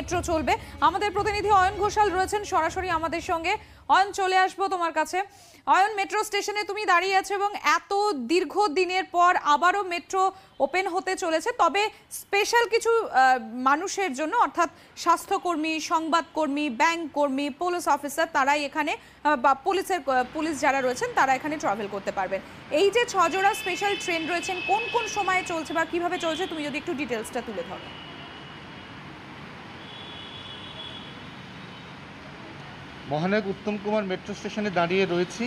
Metro চলবে। আমাদের প্রতিনিধি অয়ন ঘোষাল রয়েছেন সরাসরি আমাদের সঙ্গে। অয়ন, চলে আসব তোমার কাছে। অয়ন, মেট্রো স্টেশনে তুমি দাঁড়িয়ে আছো এবং এত দীর্ঘ দিনের পর আবারও মেট্রো ওপেন হতে চলেছে। তবে স্পেশাল কিছু মানুষের জন্য, অর্থাৎ স্বাস্থ্যকর্মী, সংবাদকর্মী, ব্যাংক কর্মী, পুলিশ অফিসার, তারাই এখানে বা পুলিশের পুলিশ যারা রয়েছেন, তারা এখানে ট্রাভেল করতে পারবেন। এই যে ছজোড়া স্পেশাল ট্রেন রয়েছেন, কোন কোন সময়ে চলছে বা কীভাবে চলছে, তুমি যদি একটু ডিটেলসটা তুলে ধরো। মহানায়ক উত্তম কুমার মেট্রো স্টেশনে দাঁড়িয়ে রয়েছি।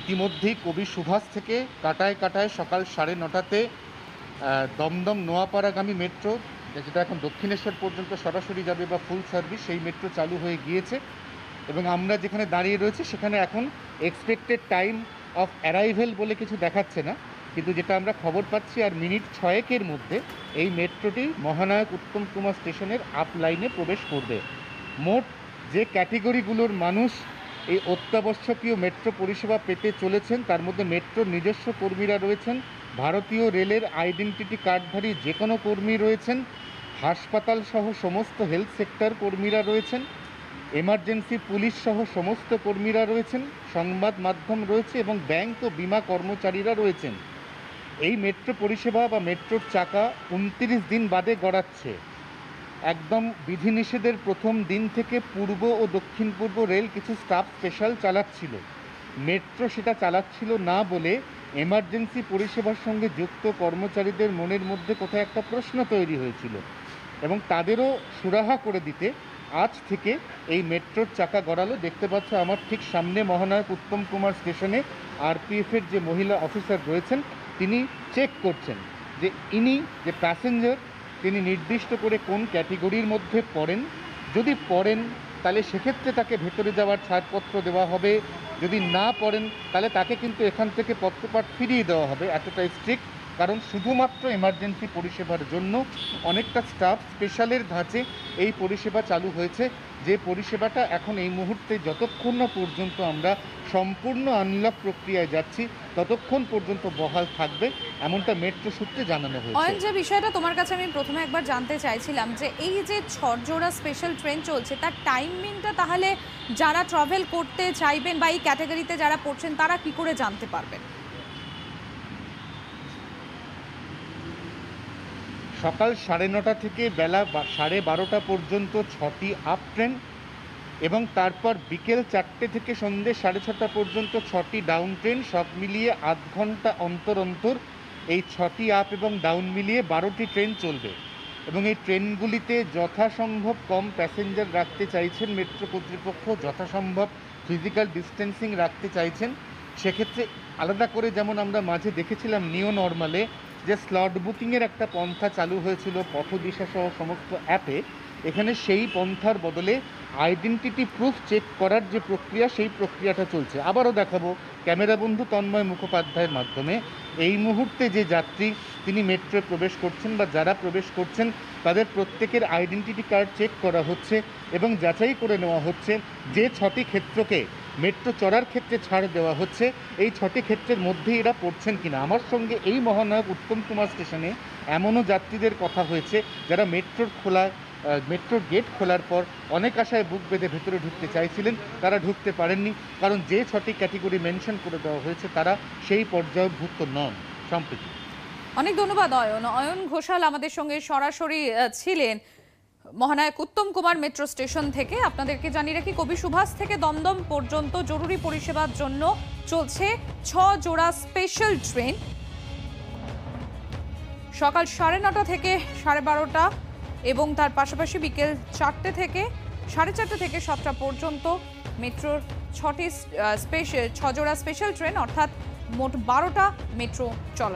ইতিমধ্যেই কবি সুভাষ থেকে কাটায় কাটায় সকাল সাড়ে নটাতে দমদম নোয়াপাড়াগামী মেট্রো, যেটা এখন দক্ষিণেশ্বর পর্যন্ত সরাসরি যাবে বা ফুল সার্ভিস সেই মেট্রো চালু হয়ে গিয়েছে। এবং আমরা যেখানে দাঁড়িয়ে রয়েছি, সেখানে এখন এক্সপেক্টেড টাইম অফ অ্যারাইভেল বলে কিছু দেখাচ্ছে না। কিন্তু যেটা আমরা খবর পাচ্ছি, আর মিনিট ছয়েকের মধ্যে এই মেট্রোটি মহানায়ক উত্তম কুমার স্টেশনের আপ লাইনে প্রবেশ করবে। মোট যে ক্যাটেগরিগুলোর মানুষ এই অত্যাবশ্যকীয় মেট্রো পরিষেবা পেতে চলেছেন, তার মধ্যে মেট্রোর নিজস্ব কর্মীরা রয়েছেন, ভারতীয় রেলের আইডেন্টিটি কার্ডধারী যে কোনো কর্মী রয়েছেন, হাসপাতাল সহ সমস্ত হেলথ সেক্টর কর্মীরা রয়েছেন, এমার্জেন্সি পুলিশ সহ সমস্ত কর্মীরা রয়েছেন, সংবাদ মাধ্যম রয়েছে এবং ব্যাংক ও বিমা কর্মচারীরা রয়েছেন। এই মেট্রো পরিষেবা বা মেট্রোর চাকা উনত্রিশ দিন বাদে গড়াচ্ছে। একদম বিধিনিষেধের প্রথম দিন থেকে পূর্ব ও দক্ষিণ পূর্ব রেল কিছু স্টাফ স্পেশাল চালাচ্ছিল। মেট্রো সেটা চালাচ্ছিল না বলে এমার্জেন্সি পরিষেবার সঙ্গে যুক্ত কর্মচারীদের মনের মধ্যে কোথায় একটা প্রশ্ন তৈরি হয়েছিল এবং তাদেরও সুরাহা করে দিতে আজ থেকে এই মেট্রোর চাকা গড়ালো। দেখতে পাচ্ছ আমার ঠিক সামনে মহানায়ক উত্তম কুমার স্টেশনে আরপিএফের যে মহিলা অফিসার রয়েছেন, তিনি চেক করছেন যে ইনি যে প্যাসেঞ্জার তিনি নির্দিষ্ট করে কোন ক্যাটেগরির মধ্যে পড়েন। যদি পড়েন, তাহলে সেক্ষেত্রে তাকে ভেতরে যাওয়ার ছাড়পত্র দেওয়া হবে। যদি না পড়েন, তাহলে তাকে কিন্তু এখান থেকে পত্রপাঠ ফিরিয়ে দেওয়া হবে। এতটাই স্ট্রিক্ট কারণ শুধুমাত্র এমার্জেন্সি পরিষেবার জন্য অনেকটা স্টাফ স্পেশালের ধাঁচে এই পরিষেবা চালু হয়েছে। যে পরিষেবাটা এখন এই মুহূর্তে যতক্ষণ না পর্যন্ত আমরা সম্পূর্ণ আনলক প্রক্রিয়ায় যাচ্ছি, ততক্ষণ পর্যন্ত বহাল থাকবে, এমনটা মেট্রো সূত্রে জানানো অয়ন, যে বিষয়টা তোমার কাছে আমি প্রথমে একবার জানতে চাইছিলাম যে এই যে ছজোড়া স্পেশাল ট্রেন চলছে, তার টাইমিংটা তাহলে যারা ট্রাভেল করতে চাইবেন বা এই ক্যাটাগরিতে যারা পড়ছেন, তারা কি করে জানতে পারবেন? সকাল সাড়ে নটা থেকে বেলা সাড়ে বারোটা পর্যন্ত ছটি আপ ট্রেন এবং তারপর বিকেল চারটে থেকে সন্ধ্যে সাড়ে ছটা পর্যন্ত ছটি ডাউন ট্রেন, সব মিলিয়ে আধ ঘণ্টা অন্তর অন্তর এই ছটি আপ এবং ডাউন মিলিয়ে বারোটি ট্রেন চলবে এবং এই ট্রেনগুলিতে যথাসম্ভব কম প্যাসেঞ্জার রাখতে চাইছেন মেট্রো কর্তৃপক্ষ, যথাসম্ভব ফিজিক্যাল ডিস্টেন্সিং রাখতে চাইছেন। সেক্ষেত্রে আলাদা করে যেমন আমরা মাঝে দেখেছিলাম নিও নর্মালে যে স্লট বুকিংয়ের একটা পন্থা চালু হয়েছিল পথদিশা সহ সমস্ত অ্যাপে এখানে সেই পন্থার বদলে আইডেন্টিটি প্রুফ চেক করার যে প্রক্রিয়া, সেই প্রক্রিয়াটা চলছে। আবারও দেখাবো ক্যামেরা বন্ধু তন্ময় মুখোপাধ্যায়ের মাধ্যমে। এই মুহূর্তে যে যাত্রী, তিনি মেট্রোয় প্রবেশ করছেন বা যারা প্রবেশ করছেন, তাদের প্রত্যেকের আইডেন্টিটি কার্ড চেক করা হচ্ছে এবং যাচাই করে নেওয়া হচ্ছে যে ছটি ক্ষেত্রকে মেট্রো চড়ার ক্ষেত্রে ছাড় দেওয়া হচ্ছে। এই ছটি ক্ষেত্রের মধ্যেই এরা পড়ছেন কিনা? আমার সঙ্গে এই মহানায়ক উত্তম কুমার স্টেশনে এমনও যাত্রীদের কথা হয়েছে, যারা মেট্রোর খোলা মেট্রোর গেট খোলার পর অনেক আশায় বুক বেঁধে ভেতরে ঢুকতে চাইছিলেন। তারা ঢুকতে পারেননি, কারণ যে ছটি ক্যাটেগরি মেনশন করে দেওয়া হয়েছে, তারা সেই পর্যায়ভুক্ত নন। সম্প্রতি। অনেক ধন্যবাদ, অয়ন। অয়ন ঘোষাল আমাদের সঙ্গে সরাসরি ছিলেন। মহানায়ক উত্তম কুমার মেট্রো স্টেশন থেকে। আপনাদেরকে জানিয়ে রাখি, কবি সুভাষ থেকে দমদম পর্যন্ত জরুরি পরিষেবার জন্য চলছে ছ জোড়া স্পেশাল ট্রেন সকাল সাড়ে নটা থেকে সাড়ে বারোটা এবং তার পাশাপাশি বিকেল চারটে থেকে সাড়ে চারটে থেকে সাতটা পর্যন্ত মেট্রোর ছটি স্পেশাল ছজোড়া স্পেশাল ট্রেন অর্থাৎ মোট বারোটা মেট্রো চলা।